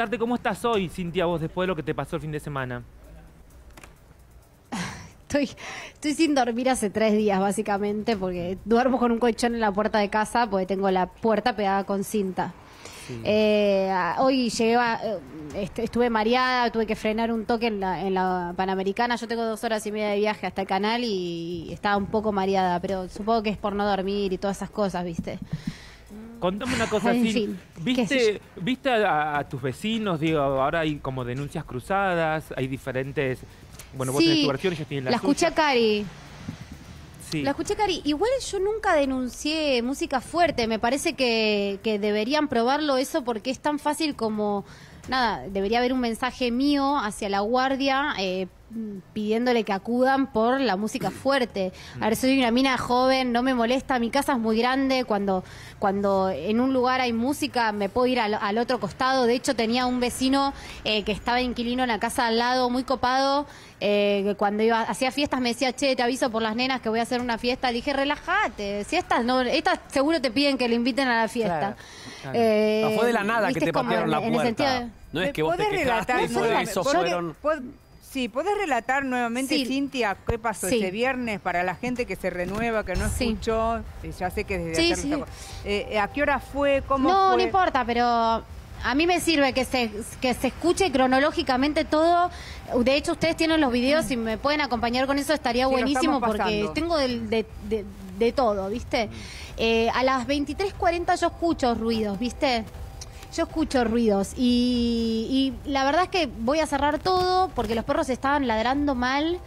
preguntarte cómo estás hoy, Cintia, vos, después de lo que te pasó el fin de semana. Estoy, estoy sin dormir hace tres días, básicamente, porque duermo con un colchón en la puerta de casa, porque tengo la puerta pegada con cinta. Eh, hoy llegué eh, estuve mareada, tuve que frenar un toque en la, en la Panamericana. Yo tengo dos horas y media de viaje hasta el canal y estaba un poco mareada, pero supongo que es por no dormir y todas esas cosas, ¿viste? Contame una cosa así. ¿Viste, ¿viste a, tus vecinos? Digo, ahora hay como denuncias cruzadas, hay diferentes. Bueno, vos tenés tu versión, ellos tienen la, la escuché a Cari. La escuché, Cari. Igual yo nunca denuncié música fuerte. Me parece que, que deberían probarlo eso porque es tan fácil como nada, debería haber un mensaje mío hacia la guardia eh, pidiéndole que acudan por la música fuerte. A ver, soy una mina joven, no me molesta, mi casa es muy grande, cuando, cuando en un lugar hay música me puedo ir al, otro costado. De hecho, tenía un vecino eh, que estaba inquilino en la casa al lado, muy copado, eh, que cuando iba, hacía fiestas me decía, che, te aviso por las nenas que voy a hacer una fiesta. Le dije, relájate, si estas no, estas seguro te piden que le inviten a la fiesta. no fue de la nada que te patearon la puerta. no es que vos te quejaste, eso fueron... Sí, ¿podés relatar nuevamente, Cintia, qué pasó ese viernes para la gente que se renueva, que no escuchó? Eh, ya sé que desde sí, eh, ¿A qué hora fue? ¿Cómo no, fue? No, importa, pero a mí me sirve que se, que se escuche cronológicamente todo. De hecho, ustedes tienen los videos y me pueden acompañar con eso, estaría buenísimo porque tengo de, de, todo, ¿viste? Mm. Eh, a las 23.40 yo escucho ruidos, ¿viste? Yo escucho ruidos y, la verdad es que voy a cerrar todo porque los perros estaban ladrando mal.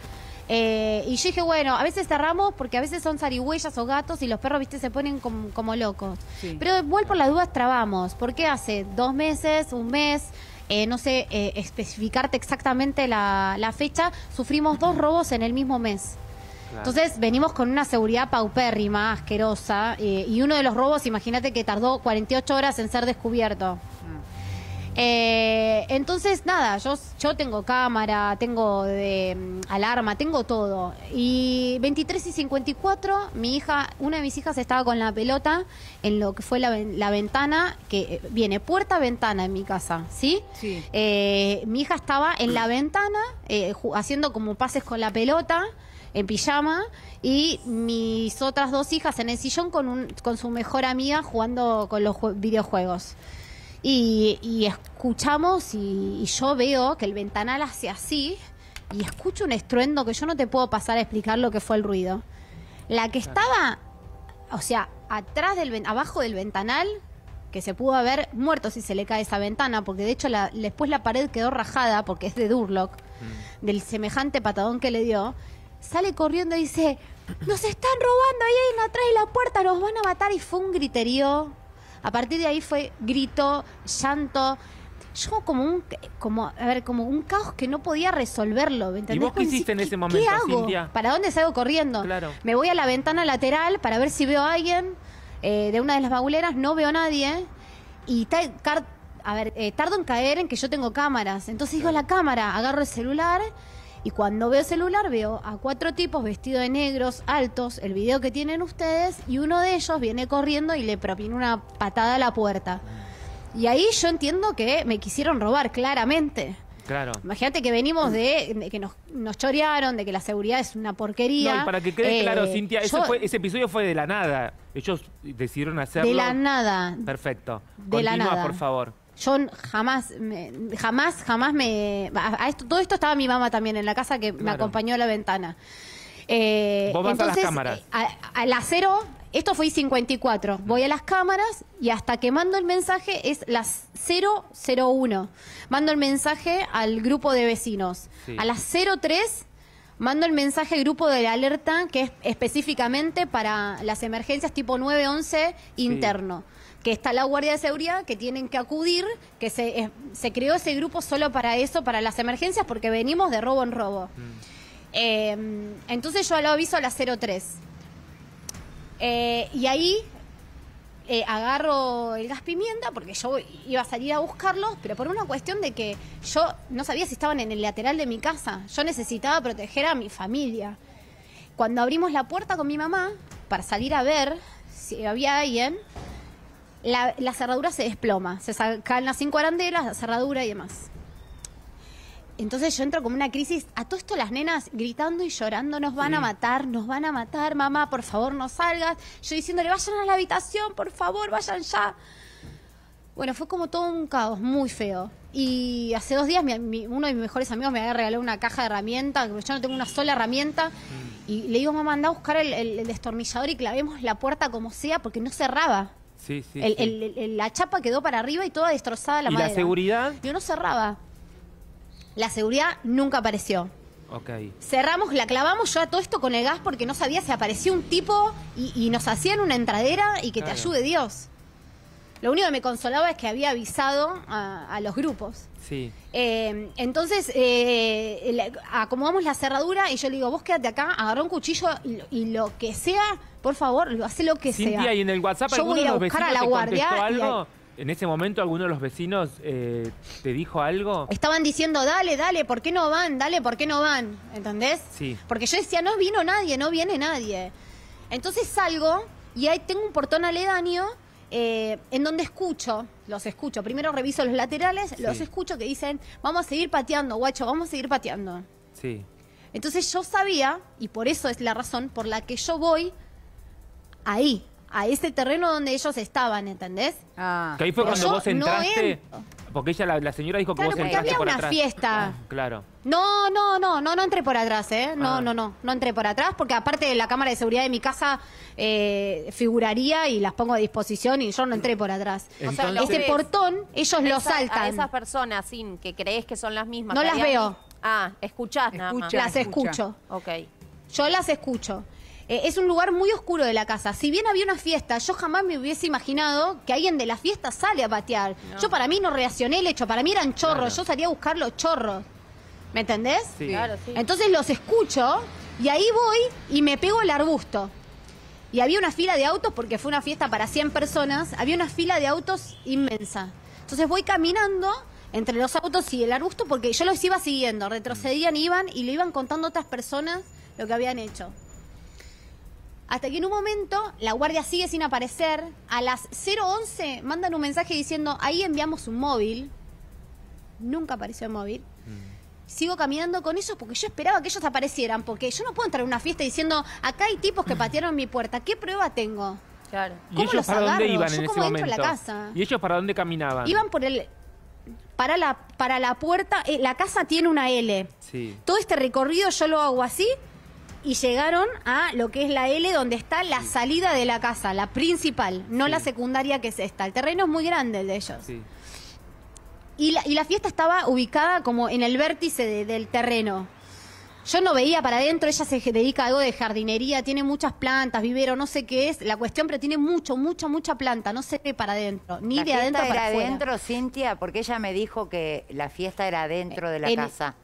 Eh, y yo dije, bueno, a veces cerramos porque a veces son zarigüeyas o gatos y los perros, viste, se ponen como, locos. Pero igual por las dudas trabamos, porque hace dos meses, un mes, eh, no sé eh, especificarte exactamente la, la fecha, sufrimos dos robos en el mismo mes. Entonces venimos con una seguridad paupérrima, asquerosa, eh, y uno de los robos, imagínate que tardó 48 horas en ser descubierto. Mm. Eh, entonces, nada, yo, yo tengo cámara, tengo de, mm, alarma, tengo todo. Y 23 y 54, mi hija, una de mis hijas estaba con la pelota en lo que fue la, ventana, que eh, viene puerta-ventana en mi casa, ¿sí? sí. mi hija estaba en la ventana haciendo como pases con la pelota en pijama y mis otras dos hijas en el sillón con, un, con su mejor amiga jugando con los videojuegos. Y, escuchamos y, yo veo que el ventanal hace así y escucho un estruendo que yo no te puedo pasar a explicar lo que fue el ruido. La que estaba, o sea, atrás del abajo del ventanal, que se pudo haber muerto si se le cae esa ventana, porque de hecho la, después la pared quedó rajada porque es de Durlock, mm. del semejante patadón que le dio sale corriendo y dice, nos están robando, ahí hay atrás de la puerta, nos van a matar. Y fue un griterío. A partir de ahí fue grito, llanto. Yo como un, como, a ver, como un caos que no podía resolverlo. ¿Y vos qué hiciste en ese momento, ¿qué hago? ¿Para dónde salgo corriendo? Claro. Me voy a la ventana lateral para ver si veo a alguien eh, de una de las baguleras. No veo a nadie. Y a ver, eh, tardo en caer en que yo tengo cámaras. Entonces digo, la cámara, agarro el celular y cuando veo el celular veo a cuatro tipos vestidos de negros, altos, el video que tienen ustedes, y uno de ellos viene corriendo y le propina una patada a la puerta. Y ahí yo entiendo que me quisieron robar, claramente. Claro. Imagínate que venimos de, que nos, nos, chorearon, de que la seguridad es una porquería. No, y para que quede claro, eh, Cintia, ese, episodio fue de la nada. Ellos decidieron hacerlo. De la nada. Perfecto. De la nada. por favor. Yo jamás, jamás, jamás me... A, esto, todo esto estaba mi mamá también en la casa que me acompañó a la ventana. Eh, Vos vas a las cámaras. Eh, a, las cero, esto fue 54. Voy a las cámaras y hasta que mando el mensaje es las 001. Mando el mensaje al grupo de vecinos. A las 03 mando el mensaje al grupo de alerta que es específicamente para las emergencias tipo 911 interno que está la Guardia de Seguridad, que tienen que acudir, que se, eh, se creó ese grupo solo para eso, para las emergencias, porque venimos de robo en robo. Mm. Eh, entonces yo lo aviso a las 03. Eh, y ahí agarro el gas pimienta, porque yo iba a salir a buscarlos, pero por una cuestión de que yo no sabía si estaban en el lateral de mi casa. Yo necesitaba proteger a mi familia. Cuando abrimos la puerta con mi mamá, para salir a ver si había alguien, la, cerradura se desploma, se sacan las cinco arandelas, la cerradura y demás. Entonces yo entro como una crisis, a todo esto las nenas gritando y llorando, nos van a matar, nos van a matar, mamá, por favor no salgas. Yo diciéndole, vayan a la habitación, por favor, vayan ya. Bueno, fue como todo un caos muy feo. Y hace dos días uno de mis mejores amigos me había regalado una caja de herramientas, yo no tengo una sola herramienta. Mm. Y le digo, mamá, anda a buscar el destornillador y clavemos la puerta como sea, porque no cerraba. Sí, sí, la chapa quedó para arriba y toda destrozada la ¿Y madera. la seguridad? Yo no cerraba. La seguridad nunca apareció. Cerramos, la clavamos yo a todo esto con el gas porque no sabía si aparecía un tipo y, nos hacían una entradera y que te ayude Dios. Lo único que me consolaba es que había avisado a, los grupos. Sí. Eh, entonces, eh, acomodamos la cerradura y yo le digo, vos quédate acá, agarrá un cuchillo y, lo que sea, por favor, lo hace lo que sea. y en el WhatsApp yo voy a buscar a la guardia. Algo? ¿En ese momento alguno de los vecinos eh, te dijo algo? Estaban diciendo, dale, dale, ¿por qué no van? Dale, ¿por qué no van? ¿Entendés? Sí. Porque yo decía, no vino nadie, no viene nadie. Entonces salgo y ahí tengo un portón aledaño eh, en donde escucho, los escucho. Primero reviso los laterales, los escucho que dicen, vamos a seguir pateando, guacho, vamos a seguir pateando. Sí. Entonces yo sabía, y por eso es la razón por la que yo voy ahí, a ese terreno donde ellos estaban, ¿entendés? Ah. Que ahí fue cuando vos entraste. porque ella, la, señora dijo que vos entraste por una fiesta. Ah, claro. No, no, no, no, no entré por atrás, ¿eh? No, ah. no, no, no entré por atrás porque aparte de la cámara de seguridad de mi casa eh, figuraría y las pongo a disposición y yo no entré por atrás. ese portón, ellos lo saltan. A esas personas sin que crees que son las mismas. No las veo. Ah, escuchás nada más. Las escucho. Ok. Yo las escucho. Eh, es un lugar muy oscuro de la casa. Si bien había una fiesta, yo jamás me hubiese imaginado que alguien de la fiesta sale a patear. Yo para mí no reaccioné el hecho, para mí eran chorros, yo salía a buscar los chorros. ¿Me entendés? Sí. Claro, sí. Entonces los escucho y ahí voy y me pego el arbusto. Y había una fila de autos, porque fue una fiesta para 100 personas, había una fila de autos inmensa. Entonces voy caminando entre los autos y el arbusto porque yo los iba siguiendo, retrocedían, iban y le iban contando a otras personas lo que habían hecho. Hasta que en un momento la guardia sigue sin aparecer. A las 011 mandan un mensaje diciendo, ahí enviamos un móvil. Nunca apareció el móvil. Mm. Sigo caminando con ellos porque yo esperaba que ellos aparecieran, porque yo no puedo entrar a una fiesta diciendo, acá hay tipos que patearon mi puerta. ¿Qué prueba tengo? Claro. ¿Y ellos para dónde iban en ese momento? La casa? ¿Y ellos para dónde caminaban? Iban por el para la para la puerta, eh, la casa tiene una L. Sí. Todo este recorrido yo lo hago así y llegaron a lo que es la L, donde está la salida de la casa, la principal, no la secundaria que es esta. El terreno es muy grande el de ellos. Y, la, y la fiesta estaba ubicada como en el vértice del terreno. Yo no veía para adentro, ella se dedica a algo de jardinería, tiene muchas plantas, vivero, no sé qué es la cuestión, pero tiene mucho, mucha, mucha planta, no se ve para adentro, ni de adentro para era afuera. adentro, Cintia? Porque ella me dijo que la fiesta era dentro de la casa.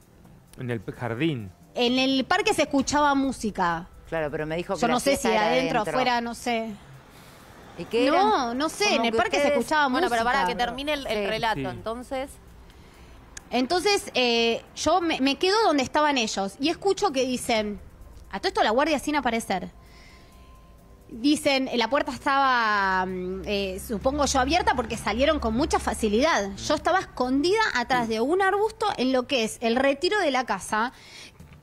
En el jardín. En el parque se escuchaba música. Claro, pero me dijo que Yo no sé si era adentro o afuera, no sé. ¿Y qué No, no sé, en el parque se escuchaba música. Bueno, pero para que termine el, relato, entonces... Entonces, eh, yo me, me, quedo donde estaban ellos y escucho que dicen, a todo esto la guardia sin aparecer. Dicen, la puerta estaba, mm, eh, supongo yo, abierta porque salieron con mucha facilidad. Yo estaba escondida atrás de un arbusto en lo que es el retiro de la casa,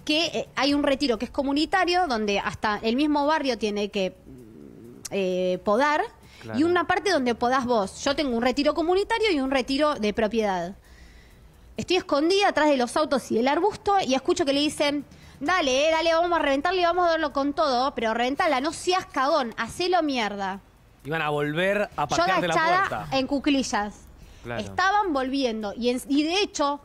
que eh, hay un retiro que es comunitario, donde hasta el mismo barrio tiene que eh, podar, y una parte donde podás vos. Yo tengo un retiro comunitario y un retiro de propiedad. Estoy escondida atrás de los autos y el arbusto y escucho que le dicen Dale, eh, dale, vamos a reventarle y vamos a darlo con todo, pero reventala, no seas cagón, hacelo mierda. Iban a volver a patear de la puerta. en cuclillas. Estaban volviendo y, y de hecho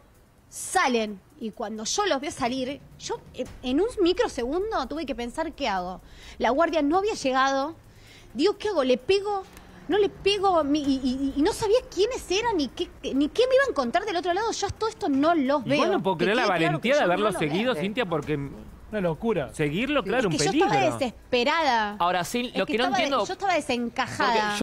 salen. Y cuando yo los veo salir, yo en un microsegundo tuve que pensar qué hago. La guardia no había llegado. Digo, ¿qué hago? ¿Le pego? no le pego y, y, no sabía quiénes eran ni qué, ni qué me iba a encontrar del otro lado. Yo todo esto no los veo. Bueno, puedo creer la valentía de haberlo seguido, Cintia, porque... Una locura. Seguirlo, claro, es que un peligro. Yo estaba desesperada. Ahora sí, lo que, no entiendo... yo estaba desencajada.